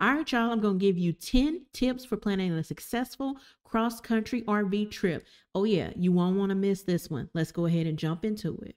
All right, y'all, I'm going to give you 10 tips for planning a successful cross country RV trip. Oh, yeah, you won't want to miss this one. Let's go ahead and jump into it.